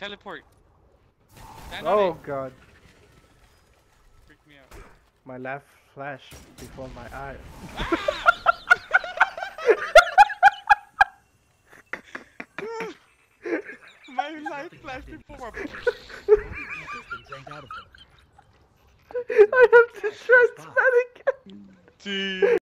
Teleport. Stand Oh god, Freak me out. my laugh flashed before my eye. My life flashed before my eyes. Ah! I have to transfer again. Dude.